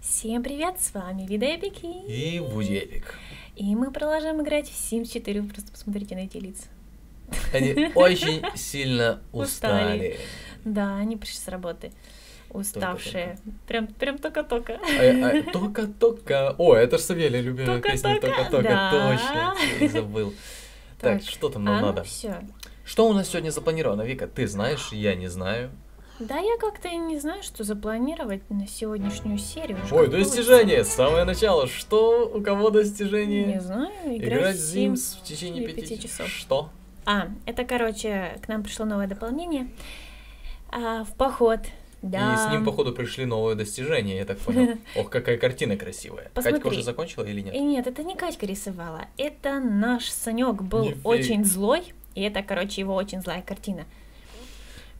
Всем привет, с вами Видепики. И Вудепик. И мы продолжаем играть в Sims 4. Вы просто посмотрите на эти лица. Они очень сильно устали. Да, они пришли с работы. Уставшие. Прям, прям только-только. А, а, Только-только. О, это ж Савелия, любимая песня. Только-только. Да. Точно. забыл. Так, что там А, нам ну надо? все. Что у нас сегодня запланировано, Вика? Ты знаешь, я не знаю. Да, я как-то не знаю, что запланировать на сегодняшнюю серию. Ой, достижение! Самое начало. Что у кого получится. Не достижение? знаю, играть, в Sims. В течение пяти часов. Что? А, это, короче, к нам пришло новое дополнение. А, в поход. Да. И с ним, походу, пришли новые достижения, я так понял. Ох, какая картина красивая. Катька Посмотри. уже закончила или И нет? нет, это не Катька рисовала. Это наш Санек был Нифига. очень злой. И это, короче, его очень злая картина.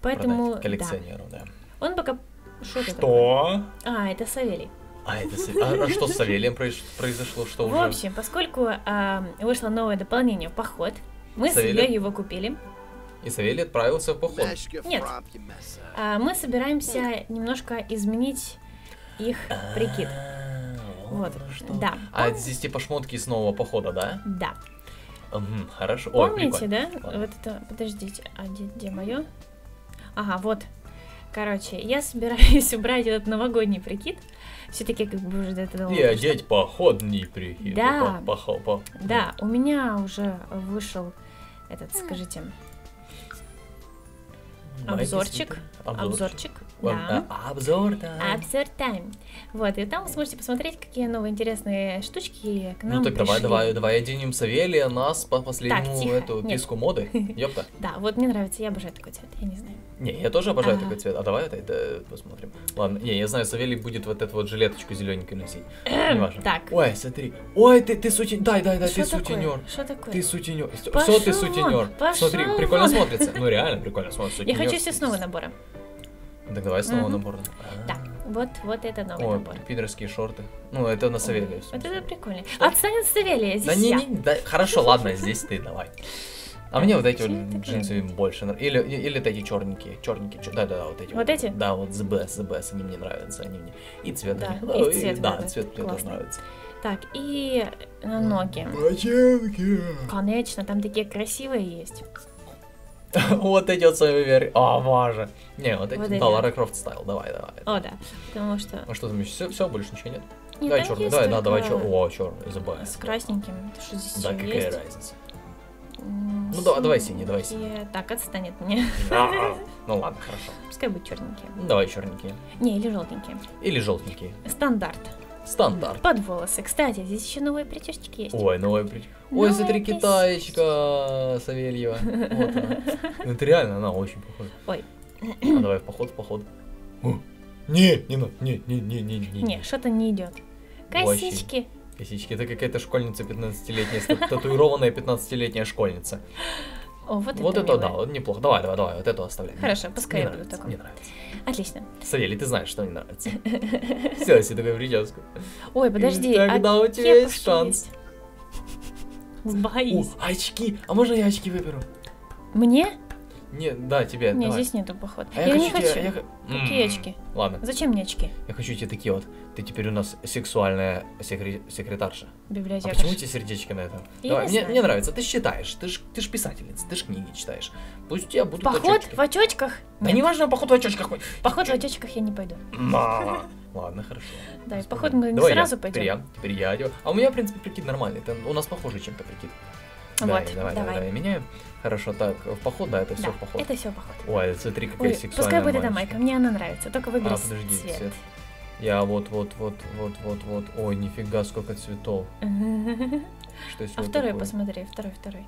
Поэтому, Продать да. коллекционеру, да. Он пока... Что? Что? А, это Савелий. А, это Сав- а, а что с Савелием произ- произошло? Что В уже? общем, поскольку а, вышло новое дополнение «Поход», мы с Савелий? Ильей его купили. И Савелий отправился в поход. Нет. А, мы собираемся немножко изменить их прикид. А, Вот, оно что. да. А Пом- это здесь типа шмотки из нового похода, да? Да. Хорошо. Помните, да? Ладно. Вот это, подождите, а где, где мое? Ага, вот. Короче, я собираюсь убрать этот новогодний прикид. Все-таки как бы уже до этого. И одеть походный прикид. Да. По- похо- по- Да, у меня уже вышел этот, скажите, обзорчик. обзорчик. Да. а, Обзор, да. Обзор тайм. Вот, и там вы сможете посмотреть, какие новые интересные штучки к нам Ну так давай, пришли. давай, давай оденем Савелия нас по последнему тихо, эту нет. писку моды. Ёпта. Да, вот мне нравится, я обожаю такой цвет, я не знаю. Не, я тоже обожаю Ага. такой цвет. А давай это, это посмотрим. Ладно, не, я знаю, Савелий будет вот эту вот жилеточку зелененькую носить. Неважно. Так. Ой, смотри. Ой, ты, ты сутенер. Дай, дай, дай, Что ты такое? сутенер. Что такое? Ты сутенер. Все, Пошёл ты сутенер. вон, Смотри, прикольно смотрится. Ну реально прикольно смотрится. Я хочу все снова набора. Так давай снова Мгм. набор. Да, вот, вот это новый Ой, набор. пидорские шорты. Ну, это на Савелия. Вот это прикольно. Отстань от Савелия, здесь Да не, я. не, да, хорошо, ладно, здесь ты, давай. А мне вот эти вот джинсы больше нравятся. Или, или эти черненькие, черненькие, да, да, да, вот эти. Вот эти? Да, вот ZBS, ZBS, они мне нравятся, они мне. И цвет. Да, ну, и цвет, Да, да, цвет мне тоже нравится. Так, и ноги. Ботинки. Конечно, там такие красивые есть. Вот эти вот свои вери. А, боже. Не, вот эти, да. Лара Крофт style, давай, давай. О, да, потому что... А что там еще? Все, все, больше ничего нет? Нет, давай черный, давай, да, давай черный. О, черный, ZBS. С красненьким. Да, какая разница? Ну, давай- давай синий, давай синенькие. Так, отстань от меня. А, Ну ладно, хорошо. Пускай будет черненькие. Ну, Давай черненькие. Не, или желтенькие. Или желтенькие. Стандарт. Стандарт. Под волосы. Кстати, здесь еще новые причесочки есть. Ой, новая прич... Новая Ой, смотри, китаечка Савельева. Вот она. Ну, Это реально, она очень похожа. Ой. А давай в поход, в поход. О, Не, не надо, не, не, не, не, не. Не, что-то не идет. Вообще. Косички. Это какая-то школьница 15-летняя, ста- татуированная 15-летняя школьница. О, вот, Вот это, это да, вот неплохо. Давай, давай, давай, вот эту оставляем. Хорошо, Мне пускай я буду таком. Мне нравится. Отлично. Савелий, ты знаешь, что мне нравится. Сделай себе такую прическу. Ой, подожди. Тогда а у тебя есть шанс. есть? О, очки! А можно я очки выберу? Мне? Нет, да, тебе. Нет, давай. здесь нету, походу. А я не тебе- хочу. я х- Какие М, очки? Ладно, Зачем мне очки? я хочу тебе такие вот. Ты теперь у нас сексуальная секре- секретарша. А Библиотека. почему тебе сердечки на этом? Я Давай, не мне, знаю. мне нравится. Ты ж читаешь, ты ж, ты ж писательница, ты ж книги читаешь. Пусть у тебя будут Поход очечки. в очочках? Да Нет. не важно, поход в очочках. Поход в очочках я не пойду. Ма. Ладно, хорошо. Да, и поход мы не сразу я, пойдем. Теперь я, теперь я. А у меня, в принципе, прикид нормальный. У нас похоже чем-то прикид. Вот, давай, давай, давай. давай, меняем. Хорошо, так, в поход, да, это все Да, в поход. это все поход. Ой, смотри, какая Ой, сексуальная пускай будет эта майка, мне она нравится. Только выбери А, подожди, цвет. цвет. Я вот, вот, вот, вот, вот, вот. Ой, нифига, сколько цветов. Что А второй посмотри, второй, второй.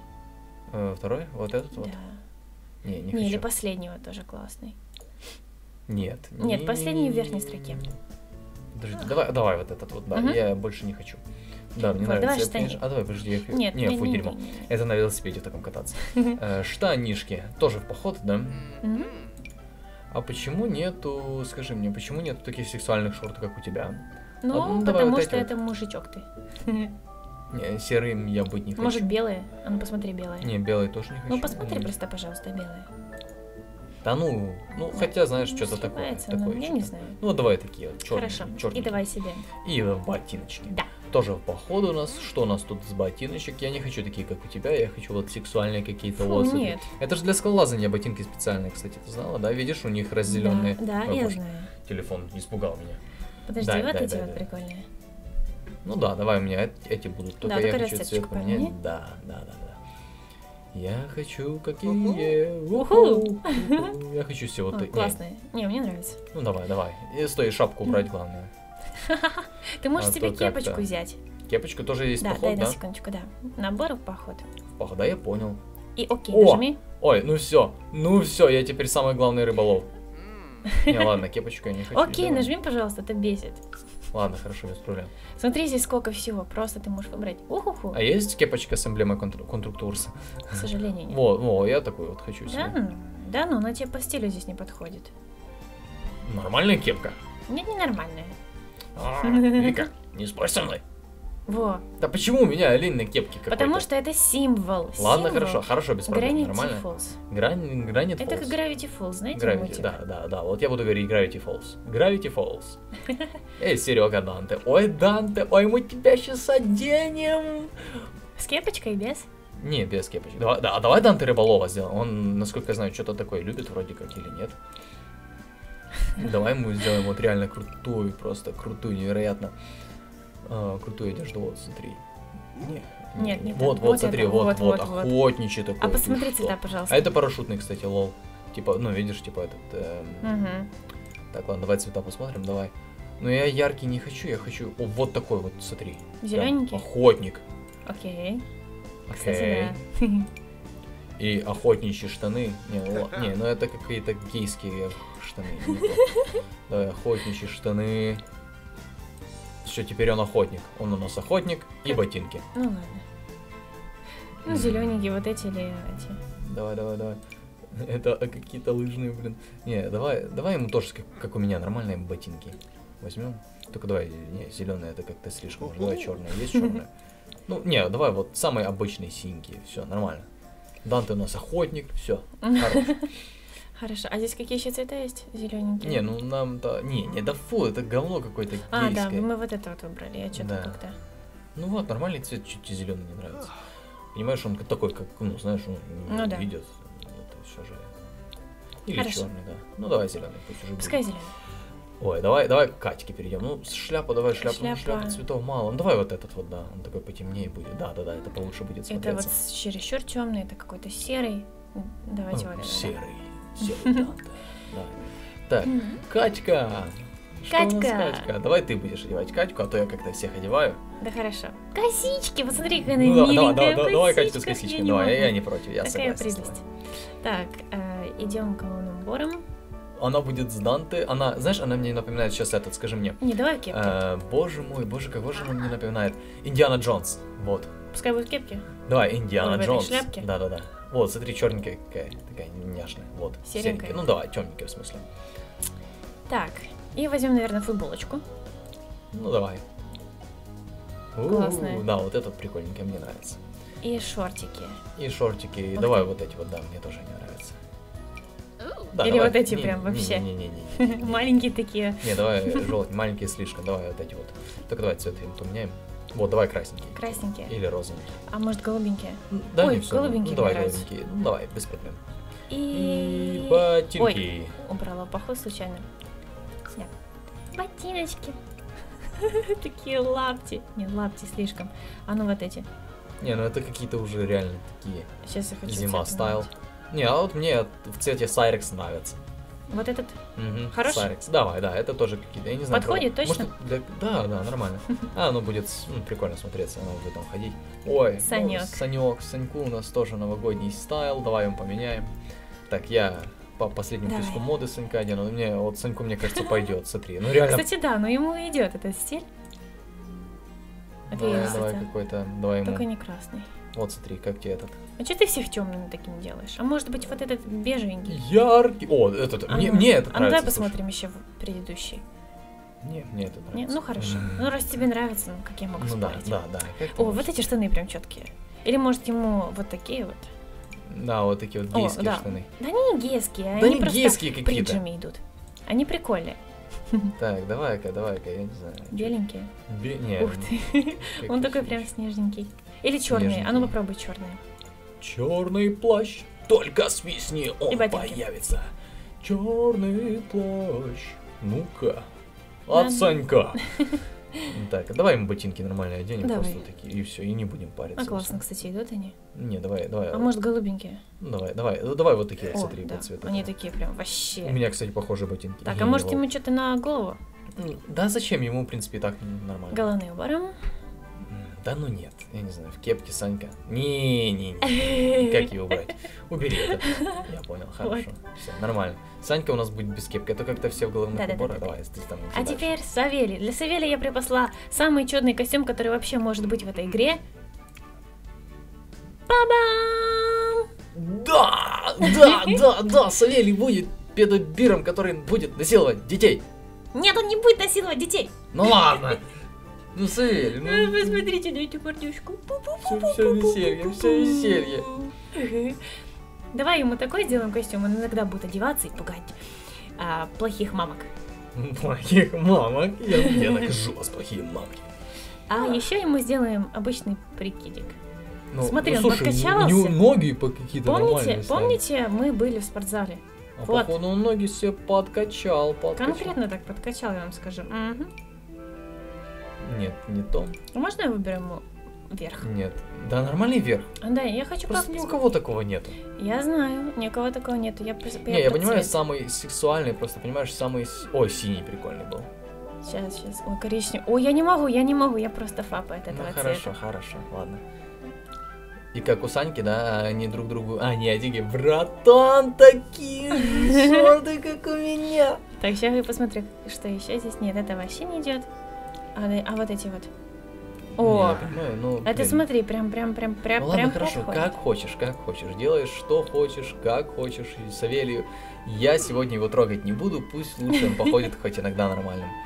Э, второй? Вот этот вот? Да. Не, не, Не, или хочу. последнего тоже классный. Нет. Нет, не- последний в верхней строке. Подожди, давай, давай вот этот вот, да. Мгм. Я больше не хочу. Да, мне Вот, давай нравится. штаны. конечно- А давай, подожди, я... Нет, не, не, фу, не, дерьмо. не, не, не. Это на велосипеде в таком кататься. Э, Штанишки. Тоже в поход, да? А почему нету, скажи мне, почему нету таких сексуальных шорт, как у тебя? Ну, ну, давай потому вот что вот. это мужичок ты. Не, серым я быть не хочу. Может, белые? А ну посмотри белые. Не, белый тоже не хочу. Ну посмотри просто, пожалуйста, белые. Да ну, ну хотя, знаешь, Ну, что-то такое. сливается, ну, такое я что-то. не знаю. Ну, давай такие вот, черные. Хорошо, и давай себе. И в ботиночки. Да. Тоже в поход у нас. Что у нас тут с ботиночек? Я не хочу такие, как у тебя. Я хочу вот сексуальные какие-то вот. нет. Это же для скалолазания ботинки специальные, кстати, ты знала, да? Видишь, у них разделенные. Да, да, я знаю. Телефон испугал меня. Подожди, Дай, вот дай, эти дай, вот дай. прикольные. Ну да, давай у меня эт- эти будут. Только Да, я хочу цвет поменять. Да, да, да, да. Я хочу какие. Уху. Я хочу все вот такие. классные. Не, мне нравится. Ну давай, давай. И стой, шапку убрать главное. Ты можешь А себе кепочку взять. Кепочка тоже есть Да, дай поход, на да? секундочку, да. Набор в поход. Поход, да, я понял. И окей, нажми. Ой, ну все, ну все, я теперь самый главный рыболов. Не, ладно, кепочку я не хочу. Окей, нажми, пожалуйста, это бесит. Ладно, хорошо, без проблем. Смотри, здесь сколько всего. Просто ты можешь выбрать. Уху-ху. А есть кепочка с эмблемой контр- конструктурса? К сожалению, нет. Вот, во, я такой вот хочу Да, себе. ну, да, но она тебе по стилю здесь не подходит. Нормальная кепка. Нет, ненормальная. А, Вика, не спорь со мной. Во. Да почему у меня олень кепки какой-то? Потому что это символ. Ладно, Символ хорошо, хорошо, без проблем, Gravity нормально. Falls. Гранит Это Falls. как Gravity Falls, знаете, Gravity, мультик? да, да, да, вот я буду говорить Gravity Falls. Gravity Falls. Эй, Серега Данте. Ой, Данте, ой, мы тебя сейчас оденем. С кепочкой без? Не, без кепочки. Давай, да, а давай Данте Рыболова сделаем. Он, насколько я знаю, что-то такое любит вроде как или нет. Давай мы сделаем вот реально крутую, просто крутую, невероятно а, крутую одежду. Вот, смотри. Не, Нет, не Вот, вот, Вот смотри, это, вот, вот, вот, вот, вот. охотничий такой. А ты посмотри что? цвета, пожалуйста. А это парашютный, кстати, лол. Типа, ну, видишь, типа этот... эм, Угу. Так, ладно, давай цвета посмотрим, давай. Но я яркий не хочу, я хочу... О, вот такой вот, смотри. Прям Зелененький? Охотник. Окей. Окей. Кстати, да. И охотничьи штаны. Не, ну, ла- не, ну это какие-то гейские штаны. Давай, охотничьи штаны. Все, теперь он охотник. Он у нас охотник и ботинки. Ну ладно. Ну, зелененькие вот эти или эти. Давай, давай, давай. Это какие-то лыжные, блин. Не, давай, давай ему тоже, как, как у меня, нормальные ботинки. Возьмем. Только давай, не, зеленые это как-то слишком. Может, давай черные. Есть черные? Ну, не, давай вот самые обычные синенькие. Все, нормально. Данте у нас охотник, все, хорош. Хорошо. А здесь какие еще цвета есть? Зелененькие. Не, ну нам-то... Не, не, да фу, это говно какое-то А, да, мы вот это вот выбрали. Я что-то Да. как-то. Ну вот, нормальный цвет, чуть зеленый не нравится. Понимаешь, он такой, как, ну, знаешь, он Ну да. идет. Это все же. Или Хорошо. черный, да. Ну давай зеленый, пусть уже Пускай будет. зеленый. Ой, давай, давай к Катьке перейдем. Ну, шляпу давай шляпу. Ну, Шляпа. шляпы цветов мало. Ну давай вот этот вот, да. Он такой потемнее будет. Да, да, да, это получше будет Это вот смотреться. чересчур темный, это какой-то серый. Давайте О, вот это. да. серый. Серый Давай. Так. Катька. Что у нас Катька. Катька? Давай ты будешь одевать Катьку, а то я как-то всех одеваю. Да хорошо. Косички, посмотри, какая она Ну давай, миленькая. давай, в давай Катьку с косичками. Давай, я, не против, я Такая согласен. прелесть. Так, э, идем к наборам. Она будет с Данте. Она, знаешь, она мне напоминает сейчас этот, скажи мне. Не, давай в кепке. Э, боже мой, боже, кого же она мне напоминает? Индиана Джонс. Вот. Пускай будет в кепке. Давай, Индиана Джонс. шляпке? Да, да, да. Вот, смотри, черненькая какая, такая няшная. Вот. Серенькая. Ну давай, темненькая в смысле. Так, и возьмем, наверное, футболочку. Ну давай. Классная. Да, вот этот прикольненький, мне нравится. И шортики. И шортики, и давай ты. вот эти вот, да, мне тоже не нравятся. Да, Или давай. вот эти Не, прям не, вообще. Не, не, не, не, не. Маленькие такие. Не, давай желтые, маленькие слишком, давай вот эти вот. Только давай цвет поменяем. Вот, давай красненький. Красненькие. Или розовенький. А может голубенькие? Да, Ой, не равно. голубенький Ну, давай голубенький. Ну, давай, без проблем. И... И ботинки. Ой, убрала поход случайно. Снял. Ботиночки. Такие лапти. Не, лапти слишком. А ну вот эти. Не, ну это какие-то уже реально такие Сейчас я хочу зима стайл. Не, а вот мне в цвете Сайрекс нравится. Вот этот. Мгм, Хороший? Сайрекс. Давай, да, это тоже какие-то, я не знаю. Подходит правда. точно? Может, для- Да, да, нормально. А, оно будет ну, прикольно смотреться, оно будет там ходить. Ой, ну, Санёк. Санек, Саньку у нас тоже новогодний стайл, давай его поменяем. Так, я по последнему Давай. куску моды Санька одену. Мне, вот Саньку, мне кажется, пойдет, смотри. Ну реально, Кстати, да, но ему идет этот стиль. Это давай, давай какой-то, давай ему. Только не красный. Вот смотри, как тебе этот. А что ты всех темными таким делаешь? А может быть вот этот бежевенький? Яркий. О, этот, А мне, ну, мне этот А ну нравится. давай слушай. посмотрим еще в предыдущий. Не, мне этот Не? нравится. Ну хорошо. Ну раз тебе нравится, ну как я могу Ну да, спорить? да, да. ты О, вот можешь? эти штаны прям четкие. Или может ему вот такие вот? Да, вот такие вот О, гейские да. штаны. Да они не гейские, Да они не просто гейские какие-то. идут. Они прикольные, Так, давай-ка, давай-ка, я не знаю. беленькие. Бе- Не, Ух ты, он такой прям снежненький. Или черные, а ну попробуй черные. Черный плащ, только свистни, он появится. Черный плащ. Ну-ка. От Санька. Так, а давай ему ботинки нормальные оденем, Давай. просто такие, и все, и не будем париться. А классно, кстати, идут они. Не, давай, давай. А может голубенькие? Ну, давай, давай, ну, давай вот такие, вот, О, смотри, да, по цвету. они такие прям У вообще. меня, кстати, похожие ботинки. Так, Не, а может не ему что-то на голову? Да зачем ему, в принципе, и так нормально. Головный убором. Да ну нет, я не знаю, в кепке Санька. Не-не-не. Как ее убрать? Убери это. Я хорошо. Все, нормально. Санька у нас будет без кепки. Это как-то все в головных Да-да-да-да-да. уборах. Давай, ты там А иди теперь Савелий. Для Савелия я припасла самый чудный костюм, который вообще может быть в этой игре. Ба-бам! дальше. Да, да, да, да, Савелий будет педобиром, который будет насиловать детей. Нет, он не будет насиловать детей. Ну ладно. Ну, Савелий, Э, ну... Посмотрите на эту мордюшку. Все, все веселье, все веселье. Давай ему такой сделаем костюм, он иногда будет одеваться и пугать а, плохих мамок. Плохих мамок. Я, я накажу вас, плохие мамки. А еще ему сделаем обычный прикидик. Ну, Смотри, ну, он слушай, у подкачался. него ноги по какие-то Помните, помните, мы были в спортзале? А Вот. походу он ноги себе подкачал, подкачал. Конкретно так подкачал, я вам скажу. Мгм. Нет, не то. А Можно я выберу ему вверх? Нет. Да, нормальный верх. А, Да, я хочу Просто просто... ни у кого такого нету. Я знаю, ни у кого такого нету. Я, просто- Не, я про понимаю, цвет. самый сексуальный, просто понимаешь, самый... Ой, синий прикольный был. Сейчас, сейчас. Ой, коричневый. Ой, я не могу, я не могу, я просто фапа от этого ну, хорошо, цвета. хорошо, ладно. И как у Саньки, да, они друг другу... А, не, такие, братан, такие шорты, как у меня. Так, сейчас я посмотрю, что еще здесь. Нет, это вообще не идет. А, а вот эти вот. Не, О, я понимаю, ну, это блин. смотри, прям, прям, прям, прям, Ну ладно, прям хорошо, подходит. как хочешь, как хочешь. Делаешь, что хочешь, как хочешь. И Савелию, я сегодня его трогать не буду, пусть лучше он походит хоть иногда нормальным.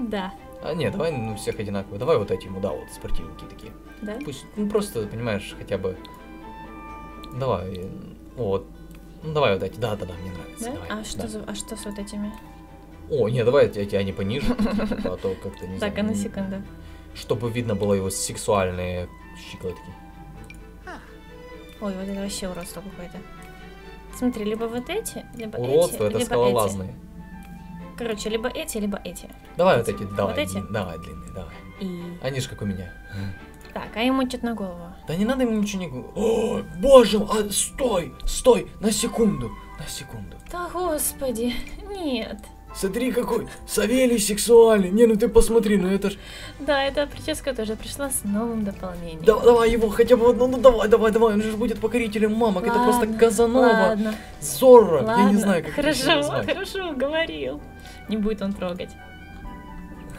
Да, А нет, давай ну всех одинаково. Давай вот эти ему, да, вот спортивненькие такие. да. Пусть, ну просто, понимаешь, хотя бы... Давай, э, вот. Ну давай вот эти, да-да-да, мне нравится. Да? давай, А что, да. за, а что с вот этими? О, не, давай эти, они пониже, типа, а то как-то не Так, а знаю, на секунду. Чтобы видно было его сексуальные щиколотки. Ой, вот это вообще уродство какое-то. Смотри, либо вот эти, либо Уродство, эти, это либо скалолазные. эти. Короче, либо эти, либо эти. Давай вот эти, давай, Вот эти? давай, длинные, давай. И... Они же как у меня. Так, а ему что-то на голову. Да не надо ему ничего не говорить. О, боже, мой, а, стой, стой, на секунду, на секунду. Да господи, нет. Смотри какой, Савелий сексуальный. Не, ну ты посмотри, ну это ж... Да, эта прическа тоже пришла с новым дополнением. Да, давай его хотя бы одну, ну давай, давай, давай, он же будет покорителем мамок. это просто Ладно, Казанова, Ладно, Зорро, ладно. я не знаю, как это Хорошо, хорошо, говорил. Не будет он трогать.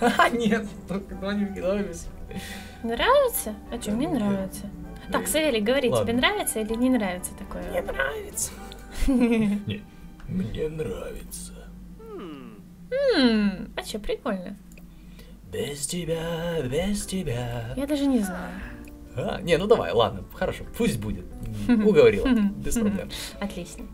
Ха, нет, только не без... Нравится? А что, мне Нет. нравится. Так, Савелий, говори, Ладно. тебе нравится или не нравится Мне такое? нравится. Не, мне нравится. Хм, а что, прикольно. Без тебя, без тебя. Я даже не знаю. А, не, ну давай, ладно, хорошо, пусть будет. Уговорила, без проблем. Отлично.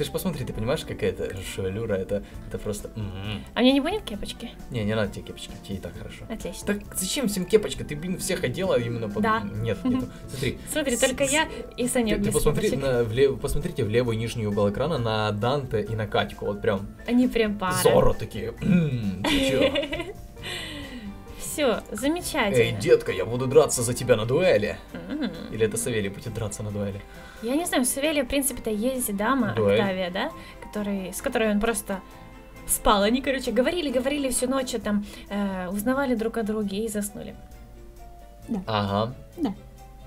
Ты же посмотри, ты понимаешь, какая это шевелюра, это, это просто... м-м. А мне не будет кепочки? Не, не надо тебе кепочки, тебе и так хорошо. Отлично. Так зачем всем кепочка? Ты, блин, всех одела именно под... Да. Нет, нету. Смотри. Смотри, только я и Саня Ты, посмотри на, в лев- посмотрите в левый нижний угол экрана на Данте и на Катьку. Вот прям Они прям пара. Зоро такие. «М, Ты чё? Все, Эй, замечательно. детка, я буду драться за тебя на дуэли. Или это Савелий будет драться на дуэли? Я не знаю, в Савелия, в принципе-то, есть дама, Дуэль. Октавия, да, который, с которой он просто спал. Они, короче, говорили, говорили всю ночь, там, э, узнавали друг о друге и заснули. Ага.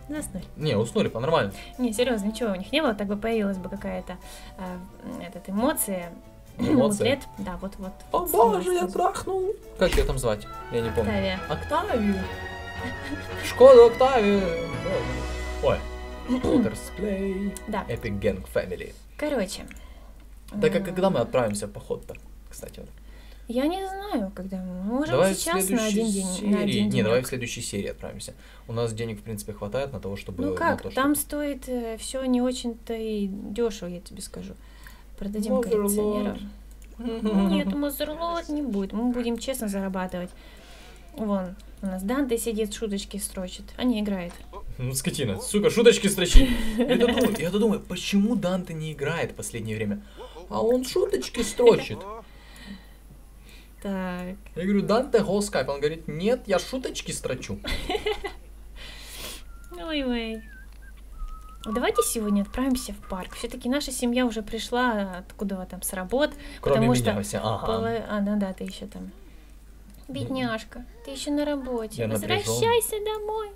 Заснули. Не, уснули по-нормально. Не, серьезно, ничего у них не было, так бы появилась бы какая-то э, этот, эмоция. Эмоция? Буклет. Да, вот, вот. О боже, я трахнул. Как ее там звать? Я не помню. Октавия. Октавию. Шкода Октавию. Ой. Play. Да. Epic Gang Family. Короче. Так м, когда мы отправимся в поход-то? Кстати, вот. Я не знаю, когда мы можем Давай сейчас на один день. серии. На один Не, давай в следующей серии отправимся. У нас денег, в принципе, хватает на того, чтобы... Ну как, то, там чтобы- стоит все не очень-то и дешево, я тебе скажу. Продадим коллекционеров. Нет, Мазерлот не будет. Мы будем честно зарабатывать. Вон, у нас Данте сидит, шуточки строчит, а не играет. Ну, скотина, сука, шуточки строчит. Я думаю, я думаю, почему Данте не играет в последнее время? А он шуточки строчит. Так, Я говорю, Данте Госкайп. Он говорит, нет, я шуточки строчу. ой-ой. Давайте сегодня отправимся в парк. Все-таки наша семья уже пришла откуда там с работ. Кроме Потому меня что. Ага. Пола- А, ну да, ты еще там. Бедняжка, ты еще на работе. Я напряжен. Возвращайся домой.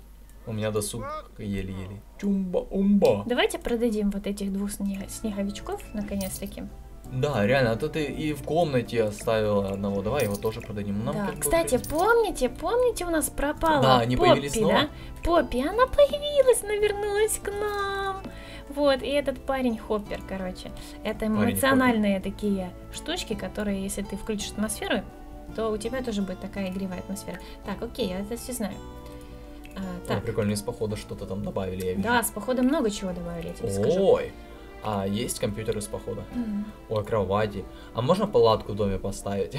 У меня досуг еле-еле. Чумба-умба. Давайте продадим вот этих двух сне- снеговичков, наконец-таки. Да, реально, а то ты и в комнате оставила одного. Давай его тоже продадим. Нам да, кстати, блин, помните, помните, у нас пропала Да, они Поппи, появились снова. да? Поппи, она появилась, она вернулась к нам. Вот, и этот парень Хоппер, короче. Это Парень эмоциональные такие штучки, которые, если ты включишь атмосферу, то у тебя тоже будет такая игривая атмосфера. Так, окей, я это все знаю. А, Ой, так, прикольно, из похода что-то там добавили, я вижу. да, с походом много чего добавили, я тебе скажу. Ой, а есть компьютер из похода? М. Ой, кровати. А можно палатку в доме поставить?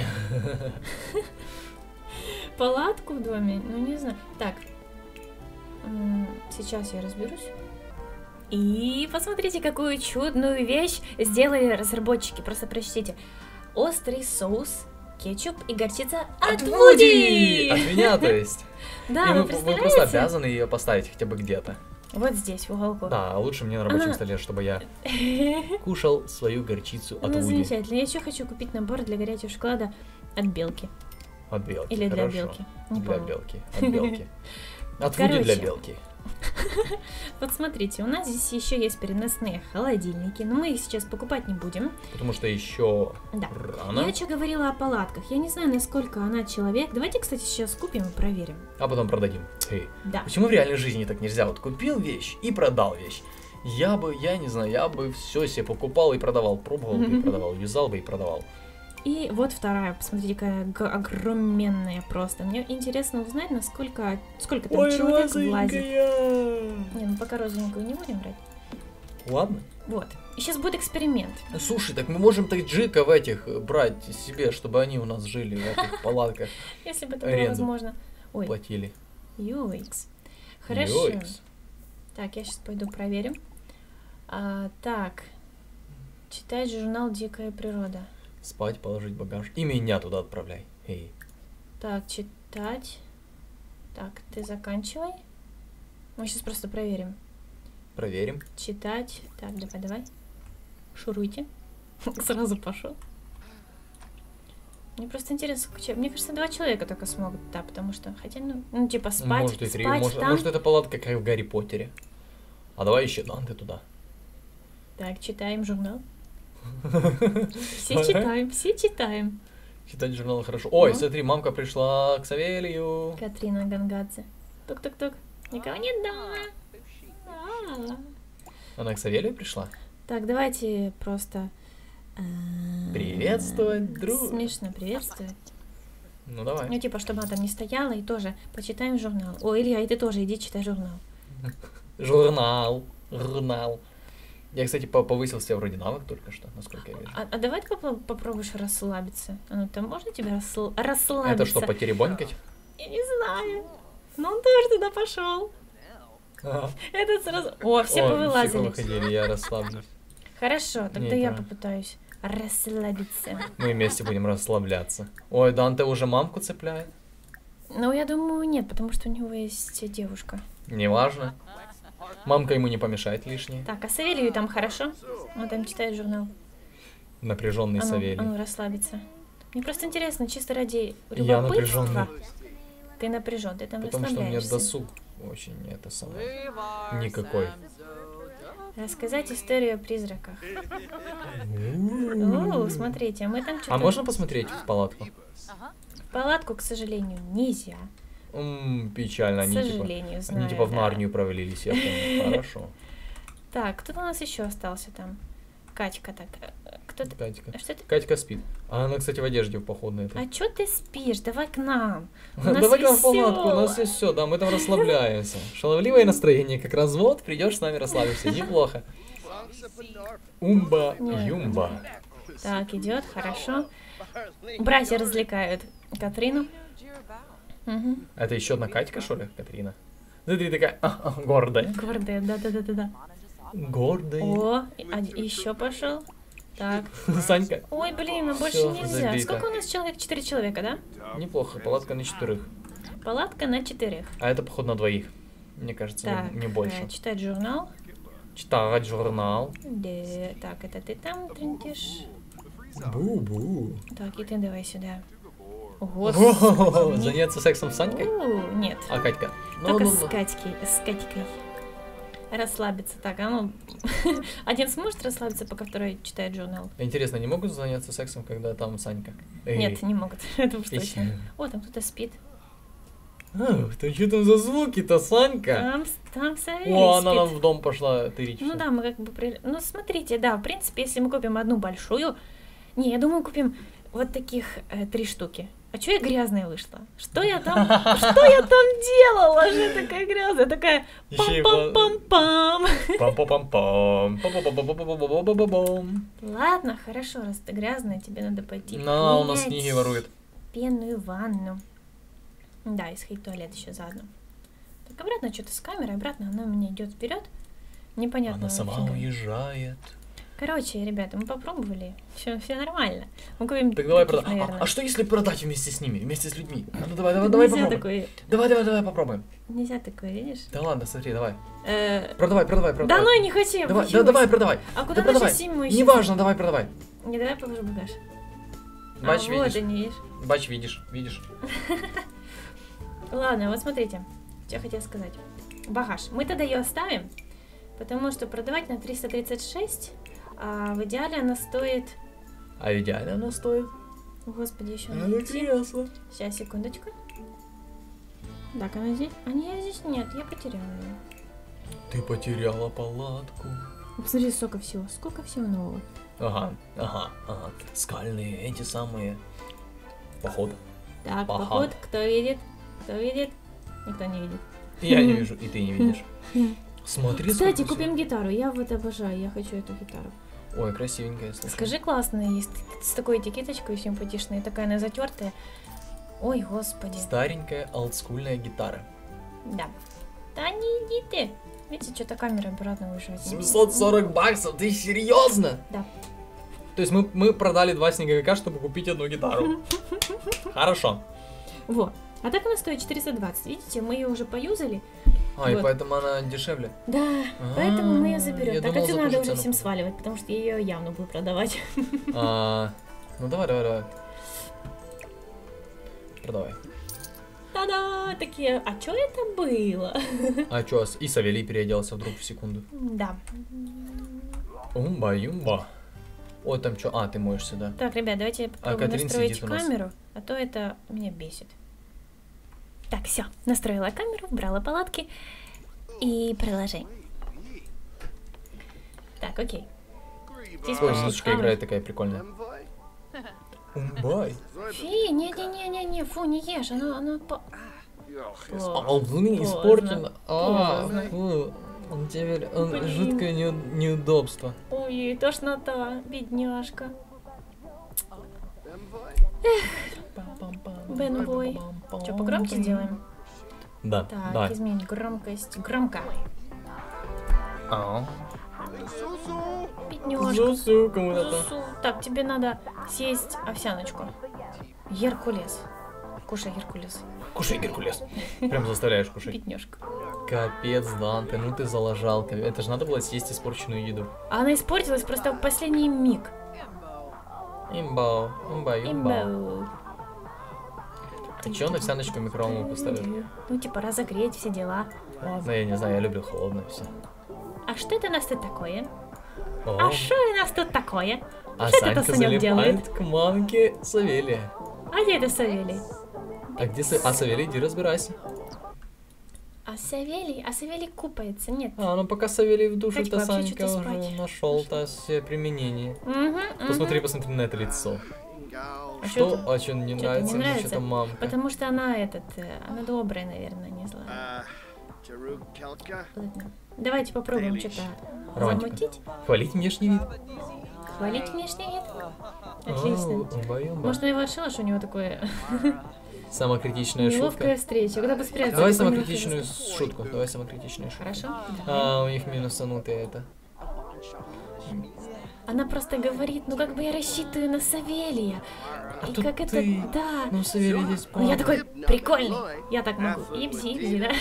Палатку в доме? Ну, не знаю. Так, сейчас я разберусь. И посмотрите, какую чудную вещь сделали разработчики. Просто прочтите. Острый соус, кетчуп и горчица от Вуди! От меня, то есть. Да, И вы вы, просто обязаны ее поставить хотя бы где-то. Вот здесь, в уголку. Да, а лучше мне на рабочем Она- столе, чтобы я кушал свою горчицу от Ну, Вуди. замечательно. Я еще хочу купить набор для горячего шоколада от белки. От белки. Или для белки. Не Для помню. белки. От белки. От Вуди для белки. Вот смотрите, у нас здесь еще есть переносные холодильники, но мы их сейчас покупать не будем. Потому что еще Да. рано. Я что говорила о палатках. Я не знаю, насколько она человек. Давайте, кстати, сейчас купим и проверим. А потом продадим. Эй, Да. Почему в реальной жизни так нельзя? Вот купил вещь и продал вещь. Я бы, я не знаю, я бы все себе покупал и продавал. Пробовал бы и продавал, юзал бы и продавал. И вот вторая, посмотрите, какая огроменная просто. Мне интересно узнать, насколько сколько там человек влазит. Не, ну пока розовенькую не будем брать. Ладно. Вот. И сейчас будет эксперимент. Слушай, так мы можем таджиков этих э, брать себе, чтобы они у нас жили в этих палатках, Если бы это было возможно. Ой, платили. UX. Хорошо. Так, я сейчас пойду проверим. А, так. Читать журнал Дикая природа. Спать, положить багаж. И меня туда отправляй. Эй. Так, читать. Так, ты заканчивай. Мы сейчас просто проверим. Проверим. Читать. Так, давай, давай. Шуруйте. Сразу пошел. Мне просто интересно, Мне кажется, два человека только смогут, да, потому что, хотя, ну, ну типа спать, может и три. спать Может, там. может это палатка, как в Гарри Поттере. А давай еще Данте туда. Так, читаем журнал. Все читаем, все читаем. Читать журнал хорошо. Ой, Ну. смотри, мамка пришла к Савелию. Катрина Гангадзе. Тук-тук-тук. Никого нет дома. А. Она к Савелию пришла? Так, давайте просто... э, Приветствовать друг. Смешно приветствовать. Ну давай. Ну, типа, чтобы она там не стояла, и тоже почитаем журнал. Ой, Илья, и ты тоже иди читай журнал. Журнал. Журнал. Я, кстати, по- повысил себе вроде навык только что, насколько я вижу. А, а давай ты попро- попробуешь расслабиться. А ну, там можно тебе расл- расслабиться? Это что, потеребонькать? Я не знаю. Но он тоже туда пошел. Ага. Этот сразу... О, все О, повылазили. выходили, я расслаблюсь. Хорошо, тогда я попытаюсь расслабиться. Мы вместе будем расслабляться. Ой, Данте уже мамку цепляет. Ну, я думаю, нет, потому что у него есть девушка. Неважно. Мамка ему не помешает лишнее. Так, а Савелию там хорошо? Он там читает журнал. Напряженный А ну, Савелий. а ну, расслабиться. Мне просто интересно, чисто ради Я напряженный. Ты напряжен, ты там Потому что у меня досуг очень это самое. Никакой. Рассказать историю о призраках. О, смотрите, мы там что-то... А можно посмотреть в палатку? В палатку, к сожалению, нельзя. М, печально, К они типа, сожалению, знаю. они типа в да. Нарнию провалились, я помню. Хорошо. Так, кто у нас еще остался там? Катька так. э, Кто-то... Катька. Что ты? Катька спит. А она, кстати, в одежде в походной. этой. А чё ты спишь? Давай к нам. Давай к нам в палатку, у нас есть все, да, мы там расслабляемся. Шаловливое настроение, как развод, придешь с нами расслабишься, неплохо. Умба, юмба. Так, идет, хорошо. Братья развлекают Катрину. Мгм. Это еще одна Катька, что ли, Катрина? Да ты такая а, а, гордая. Гордая, да-да-да-да-да. Гордая. О, еще пошел. Так. Санька. Ой, блин, ну больше Всё, нельзя. забито. Сколько у нас человек? Четыре человека, да? Неплохо, палатка на четверых. Палатка на четырех. А это, поход на двоих. Мне кажется, не- Так, не больше. э, читать журнал. Читать журнал. Да, так, это ты там трендишь. Бу-бу. Так, и ты давай сюда. Господи. Заняться сексом с Санькой? У, Нет, А Катька? Ну, только ну, с ну. Катькой, с Катькой. Расслабиться. Так, а ну... Один сможет расслабиться, пока второй читает журнал? Интересно, не могут заняться сексом, когда там Санька? Эй. Нет, не могут. Это уж точно. О, там кто-то спит. Ах, ты что там за звуки-то, Санька? Там, там Савелий О, она нам в дом пошла тырить. Ну да, мы как бы... при- Ну смотрите, да, в принципе, если мы купим одну большую... Не, я думаю, купим вот таких э, три штуки. А чё я грязная вышла? Что я там... Что я там делала? Что я такая грязная? Такая... Пам-пам-пам-пам. Пам-пам-пам-пам. Пам-пам-пам-пам-пам-пам-пам-пам. Ладно, хорошо, раз ты грязная, тебе надо пойти На, у нас книги ворует. пенную ванну. Да, и сходить в туалет еще заодно. Так обратно что-то с камерой, обратно она у меня идет вперед. Непонятно. Она сама фига. уезжает. Короче, ребята, мы попробовали. Все, все нормально. Мы купим Так давай наверное. А, а что если продать вместе с ними, вместе с людьми? А ну давай, давай, давай нельзя попробуем. такое, Давай, давай, давай попробуем. нельзя такое, видишь? Да ладно, смотри, давай. Э, Продавай, продавай, да продавай. ну я не хочу, Давай, да, давай, продавай. А куда да продавай. Симу ещё? Неважно, давай, продавай. Не, давай положу багаж. Бач, а, вот видишь? они, видишь. Бач, видишь, видишь. Ладно, вот смотрите, что я хотела сказать. Багаж. Мы тогда ее оставим, потому что продавать на 336, а в идеале она стоит... А идеально она стоит. Господи, еще Она найти. кресло. Сейчас, секундочку. Так, она здесь? А нет, здесь нет, я потеряла ее. Ты потеряла палатку. Посмотри, сколько всего, сколько всего нового. Ага, ага, ага. Скальные, эти самые. Поход. Так, Поход. поход, кто видит? Кто видит? Никто не видит. Я не вижу, и ты не видишь. Смотри, Кстати, купим гитару. Я вот обожаю, я хочу эту гитару. Ой, красивенькая, слушай. Скажи, классная есть. С такой этикеточкой симпатичной. Такая она затертая. Ой, господи. Старенькая олдскульная гитара. Да. Да не иди ты. Видите, что-то камера обратно уезжает. 740 баксов, ты серьезно? Да. То есть мы, мы продали два снеговика, чтобы купить одну гитару. Хорошо. Вот. А так она стоит 420. Видите, мы ее уже поюзали. А, и Вот. поэтому она дешевле. Да, поэтому мы ее А, заберем. Так отсюда надо же уже всем сваливать, потому что я ее явно буду продавать. А, ну давай, давай, давай. Продавай. Та-да! Такие, а что это было? А чё, и Савелий переоделся вдруг в секунду. Да. Умба-юмба. Ой, там чё? А, ты моешься, да. Так, ребят, давайте я попробую Катрин настроить камеру, а то это меня бесит. Так, все, настроила камеру, брала палатки и приложи. Так, окей. Здесь Ой, музычка играет такая прикольная. Умбай. Фи, не-не-не-не-не, фу, не ешь, оно, оно по... А, Поздно. испорчено. А, Поздно. фу. Он теперь, он Блин. жуткое неу- неудобство. Ой, тошнота, бедняжка. Бенбой. Что, погромче сделаем? Да, Так, да. изменить громкость. Громко. А. Бедняжка. Зусу кому-то. Зусу. Так, тебе надо съесть овсяночку. Геркулес. Кушай Геркулес. Кушай, Геркулес. Прям заставляешь кушать. Бедняжка. Капец, Данте, ну ты залажал. Это же надо было съесть испорченную еду. А она испортилась просто в последний миг. Имбау, имба, имба. Имбау. А чё на овсяночку в микроволновку поставили? Ну, типа, разогреть все дела. Ладно, я не знаю, я люблю холодное все. А что это у нас тут такое? А что у нас тут такое? А что это Санек делает? к мамке Савелия. А где это Савелий? А где Са- А Савелий, иди разбирайся. А Савелий? А Савелий купается, нет. А, ну пока Савелий в душе, то Санька уже спать. нашел то все применение. Мгм, Посмотри, мгм. посмотри на это лицо. А Что? чё А что не чё-то нравится? не Мне нравится? что-то мамка. Потому что она этот, э, она добрая, наверное, не злая. Ладно. Давайте попробуем что-то замутить. Хвалить внешний вид. Хвалить внешний вид. Отлично. О. Может, она его решила, что у него такое Самокритичная неловкая шутка. встреча. Куда бы спрятаться? Давай самокритичную шутку. Давай самокритичную шутку. Хорошо? А, у них минусанутые это. Она просто говорит, ну как бы я рассчитываю на Савелия. А И тут как ты. это, да. Ну, Савелий здесь Ну, я такой прикольный. Я так могу. Ипси, ипси, да?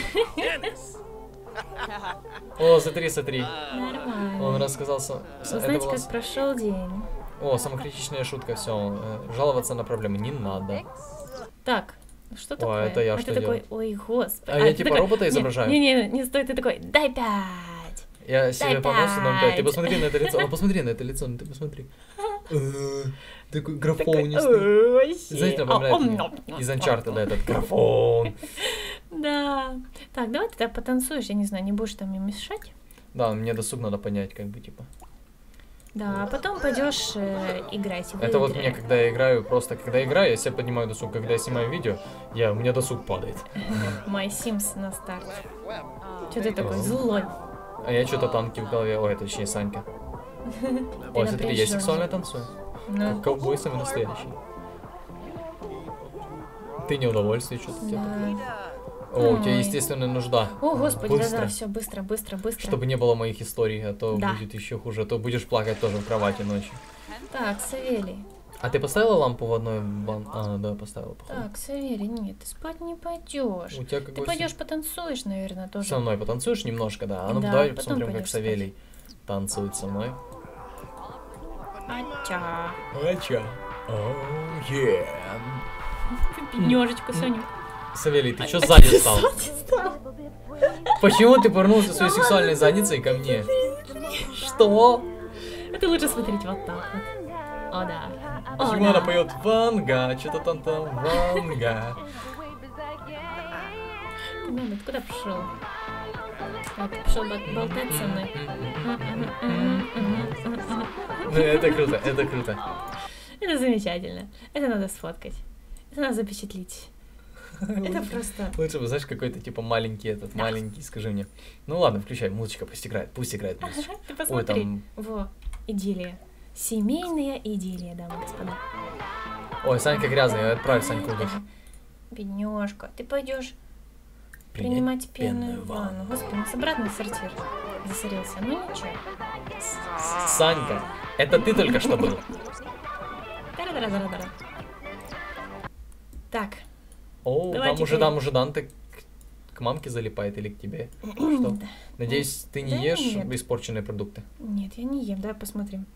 О, смотри, смотри. Нормально. Он рассказал сам. Вы это знаете, была как прошел день? О, самокритичная шутка, все. Жаловаться на проблемы не надо. Так, что такое? это я а что ты такой, делаю? ой, господи. А я ты типа такой, робота «Не, изображаю? Не-не, не стой, ты такой, дай пять. Я себе поносу на. Ты посмотри на это лицо. Ну посмотри на это лицо, ну ты посмотри. Э, Такой графонистый. «Ой, вообще». Знаете, напоминает из Uncharted, да, этот графон. Да. Так, давай ты тогда потанцуешь, я не знаю, не будешь там им мешать. Да, мне досуг надо понять, как бы, типа. Да, а потом пойдешь э, играть в Это вот мне, когда я играю, просто когда я играю, я себе поднимаю досуг. Когда я снимаю видео, я, у меня досуг падает. My Sims на старте. Что ты такой злой? А я что-то танки в голове. Ой, точнее, Санька. Ой, смотри, я сексуально танцую. Ну, Как ковбой самый настоящий. Ты не удовольствие, что-то да. О, у тебя естественная нужда. О, господи, Быстро. да-да, все, быстро, быстро, быстро. Чтобы не было моих историй, а то будет еще хуже. А то будешь плакать тоже в кровати ночью. Так, Савелий. А ты поставила лампу в одной ван... А, да, поставила, походу. Так, Савелий, нет, ты спать не пойдешь. У тебя Ты какой... пойдешь потанцуешь, наверное, тоже. Со мной потанцуешь немножко, да? А ну Да, давай потом посмотрим, как Савелий танцует со мной. Ача. Ача. Оу, е. Пенежечку, Соню. Савелий, ты что сзади ты стал? сзади стал? Почему ты повернулся своей сексуальной задницей ко мне? Что? Это лучше смотреть вот так вот. О, да. Почему да. она поет Ванга? Что-то там там Ванга. Ты, Мэмонт, куда пошел? Так, пошел болтать со мной. Ну, это круто, это круто. Это замечательно. Это надо сфоткать. Это надо запечатлить. Это просто... Лучше бы, знаешь, какой-то типа маленький этот, маленький, скажи мне. Ну ладно, включай, музычка пусть играет, пусть играет музычка. Ты Ой, посмотри. там... Во, идиллия. Семейная идиллия, дамы и господа. Ой, Санька грязный, отправь Саньку в душ. Бедняжка, ты пойдешь принимать пенную ванну. Господи, нас обратный сортир засорился. Ну ничего. Санька, это ты только что был. Так, О, там уже, там уже Данте к, мамке залипает или к тебе. Что? Надеюсь, ты не ешь испорченные продукты. Нет, я не ем, давай посмотрим.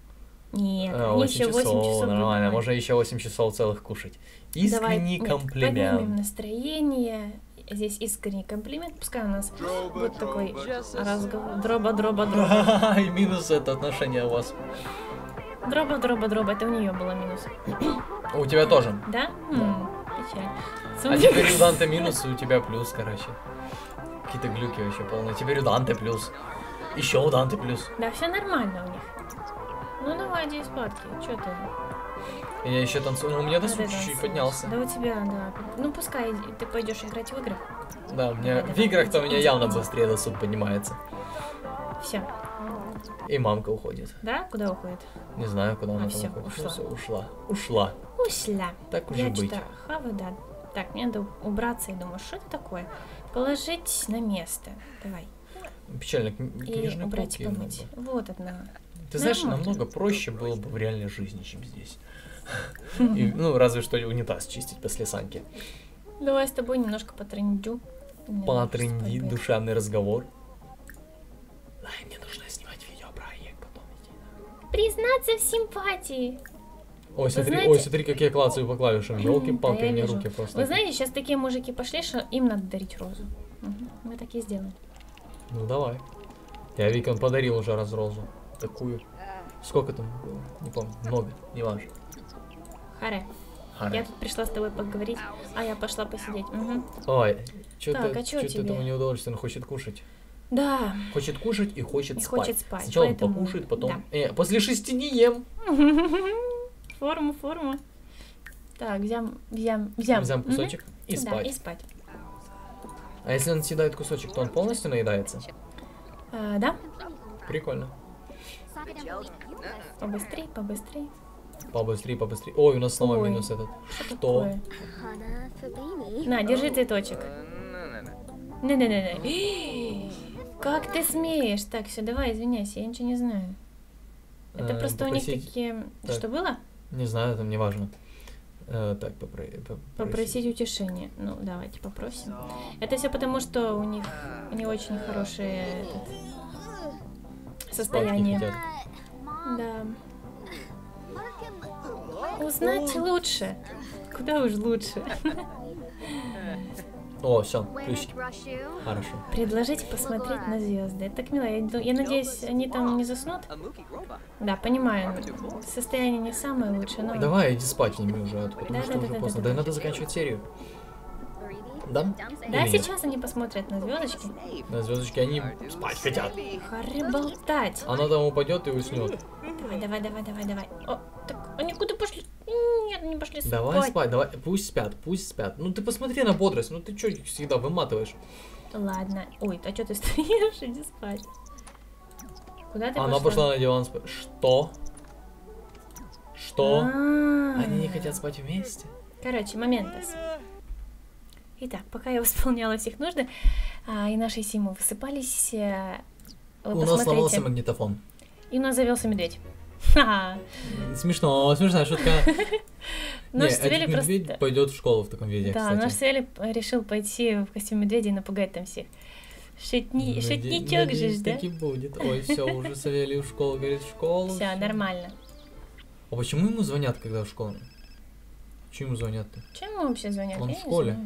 Нет, А, они 8 еще 8 часов, часов. нормально, можно еще 8 часов целых кушать. Давай, Искренний нет, Поднимем комплимент. настроение. Здесь искренний комплимент. Пускай у нас вот такой разговор. Дроба, дроба, дроба. И минус это отношение у вас. Дроба, дроба, дроба. Это у нее было минус. У тебя тоже. Да? Печаль. А теперь у Данте минус, и у тебя плюс, короче. Какие-то глюки вообще полные. Теперь у Данте плюс. Еще у Данте плюс. Да, все нормально у них. Ну давай, иди спадки. Че ты? Я еще танцую. Ну, у меня досуг чуть-чуть поднялся. Да у тебя, да. Ну пускай ты пойдешь играть в игры. Да, у меня в играх-то у меня явно быстрее досуг поднимается. Все. И мамка уходит. Да? Куда уходит? Не знаю, куда она А, всё, уходит. ушла. Всё, ушла. Ушла. Ушла. Так уже Я быть. хаваю, да. Так, мне надо убраться и думаю, что это такое? Положить на место. Давай. Печально, к- И книжные убрать и помыть. Вот одна. Ты знаешь, Нормально. намного проще было бы в реальной жизни, чем здесь. И, ну, разве что унитаз чистить после Саньки. Давай с тобой немножко потрындю. Мне будет. душевный разговор. Ай, мне нужно снимать видеопроект потом идти. Признаться в симпатии. Ой, смотри, знаете- ой, смотри, как я клацаю по клавишам. Елки-палки, Да, я у меня вижу. руки просто. Вы знаете, сейчас такие мужики пошли, что им надо дарить розу. Мгм, Мы так и сделаем. Ну давай. Я Вик, он подарил уже раз розу. Такую. Сколько там было? Не помню. Много, не важно. Харе, Харе. я тут пришла с тобой поговорить, а я пошла посидеть. Мгм. Ой, что-то а чё что-то тебе? этому неудовольствие, он хочет кушать. Да. Хочет кушать и хочет И спать. хочет спать, Сначала поэтому- он покушает, потом... да. Э, после шести не ем. Форму, форму. Так, взям, взям, взям. Взям кусочек и Да, спать. и спать. А если он съедает кусочек, то он полностью наедается? А, да, Прикольно. Побыстрей, побыстрей. Побыстрее, побыстрее. Ой, у нас снова Ой. минус этот. Что? Такое. На, держи цветочек. Не-не-не. Как ты смеешь? Так, все, давай, извиняйся, я ничего не знаю. Это Э, просто у них такие... так. Что было? Не знаю, это мне важно. Э, так, попро- попросить. Попросить утешение. Ну, давайте попросим. Это все потому, что у них не очень этот, не состояние. Да. Узнать лучше. Куда уж лучше. О, все, плюсики. Хорошо. Предложить посмотреть на звезды. Это так мило. Я, я надеюсь, они там не заснут. Да, понимаю. Состояние не самое лучшее, но... Давай, иди спать ними уже, а то потому Да, что да, уже да, да, поздно. да, Да, да. надо заканчивать серию. Да? Да, Или сейчас они посмотрят на звездочки. На звездочки они спать хотят. Хоры болтать. Она там упадет и уснет. Давай, давай, давай, давай, давай. О, так они куда пошли? Нет, они пошли спать. Давай спать, давай. Пусть спят, пусть спят. Ну ты посмотри на бодрость, ну ты что их всегда выматываешь? Ладно. Ой, а что ты стоишь? Иди спать. Куда ты Она пошла на диван спать. Что? Что? А. Они не хотят спать вместе? Короче, моментос. Итак, пока я восполняла всех нужды, а, и наши Симы высыпались, э, вы У нас сломался магнитофон. и у нас завелся медведь. Ха-ха. М, Смешно, смешная шутка. Наш медведь просто... пойдет в школу в таком виде, Да, наш. Савелий решил пойти в костюм медведя и напугать там всех. Шутни... Шутничок же, да? таки будет. Ой, все, уже Савелий в школу, говорит, в школу. Все, нормально. А почему ему звонят, когда в школу? Почему ему звонят-то? Чем ему вообще звонят? Он Я в школе.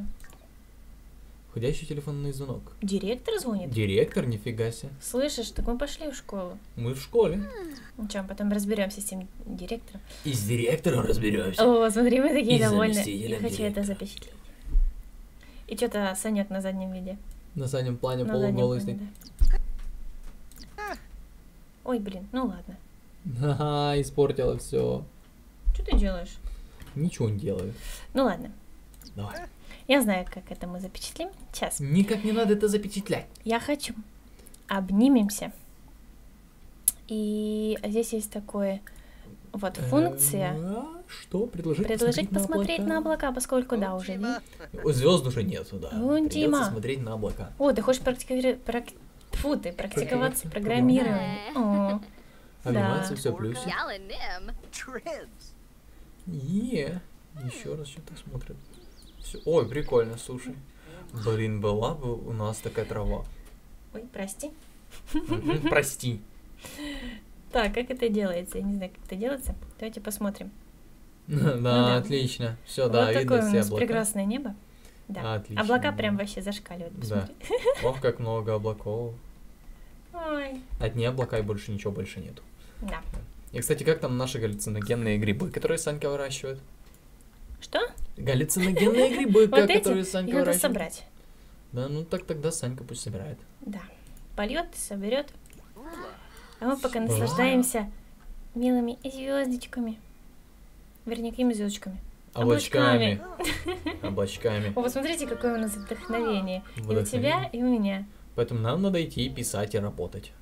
Входящий телефонный звонок. Директор звонит? Директор, нифига себе. Слышишь, так мы пошли в школу. Мы в школе. Ну что, потом разберемся с тем директором. И с директором разберемся. О, смотри, мы такие И довольны. Я хочу это директора. запечатлеть. И что-то Санек на заднем виде. На заднем плане На полуголый стоит. да. Ой, блин, ну ладно. Ага, испортила все. Что ты делаешь? Ничего не делаю. Ну ладно. Давай. Я знаю, как это мы запечатлим. Сейчас. Никак не надо это запечатлять. Я хочу. Обнимемся. И здесь есть такое вот функция. Эм, а, Что? Предложить, Предложить посмотреть на облака, поскольку да, уже видно. Звезд уже нету, да. Вон Придется Дима. смотреть на облака. О, ты хочешь практиковать... Прак... Фу, ты практиковаться в программировании. О, Обнимается Да. все плюсик. Е. Еще раз что-то смотрит. Всё. Ой, прикольно, слушай. Блин, была бы у нас такая трава. ой, прости. Прости. Так, как это делается? Я не знаю, как это делается. Давайте посмотрим. Да, да. отлично. Все, да, видно все нас облака. прекрасное небо. Да. Отлично. Облака прям вообще зашкаливают. Да. Ох, как много облаков. Ой. Одни облака и больше ничего больше нету. Да. И, кстати, как там наши галлюциногенные грибы, которые Санька выращивает? Что? Галлюциногенные грибы, Вот которые Санька надо выращивает. собрать. Да, ну так тогда Санька пусть собирает. Да. Польет, соберет. А мы пока наслаждаемся милыми звездочками. Вернее, какими звездочками? Облачками. Облачками. О, посмотрите, какое у нас вдохновение. И у тебя, и у меня. Поэтому нам надо идти и писать и работать.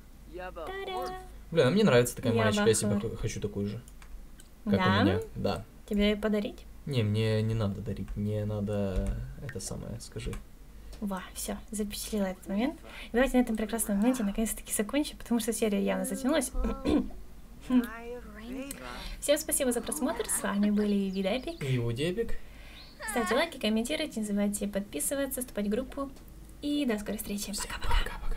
Блин, а мне нравится такая Я маечка, я себе хочу такую же. Как Да? у меня. Да. Тебе подарить? Не, мне не надо дарить, мне надо это самое, скажи. Ва, все, запечатлела этот момент. И давайте на этом прекрасном моменте наконец-таки закончим, потому что серия явно затянулась. Всем спасибо за просмотр. С вами были Видапик. И у Дебик. Ставьте лайки, комментируйте, не забывайте подписываться, вступать в группу. И до скорой встречи. Пока-пока.